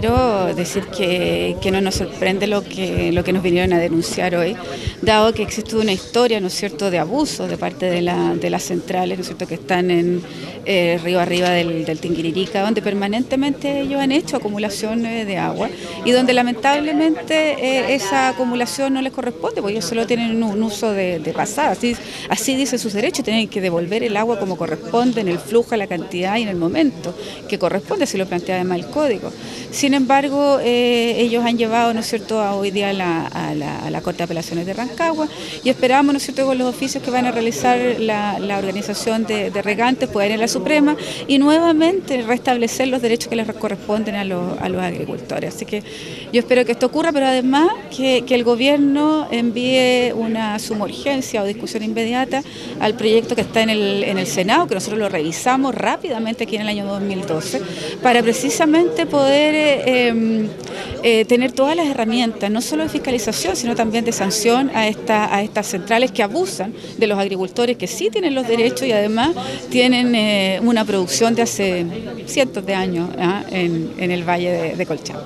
primero decir que, no nos sorprende lo que, lo que nos vinieron a denunciar hoy, dado que existe una historia, ¿no es cierto?, de abuso de parte de, la, de las centrales, ¿no es cierto?, que están en eh, río arriba del, del, Tinguiririca, donde permanentemente ellos han hecho acumulación eh, de agua y donde lamentablemente eh, esa acumulación no les corresponde, porque ellos solo tienen un, uso de, pasada, así, así dice sus derechos, tienen que devolver el agua como corresponde, en el flujo, la cantidad y en el momento que corresponde, si lo plantea además el código. Embargo, ellos han llevado, ¿no es cierto?, a hoy día a la, Corte de Apelaciones de Rancagua y esperamos, ¿no es cierto?, con los oficios que van a realizar la, organización de, regantes, puedan ir a la Suprema y nuevamente restablecer los derechos que les corresponden a los, agricultores. Así que yo espero que esto ocurra, pero además que, el gobierno envíe una suma urgencia o discusión inmediata al proyecto que está en el, en el Senado, que nosotros lo revisamos rápidamente aquí en el año 2012, para precisamente poder em, eh, tener todas las herramientas, no solo de fiscalización, sino también de sanción a, esta, a estas centrales que abusan de los agricultores que sí tienen los derechos y además tienen eh, una producción de hace cientos de años ¿ah? en, el Valle de, de Colchán.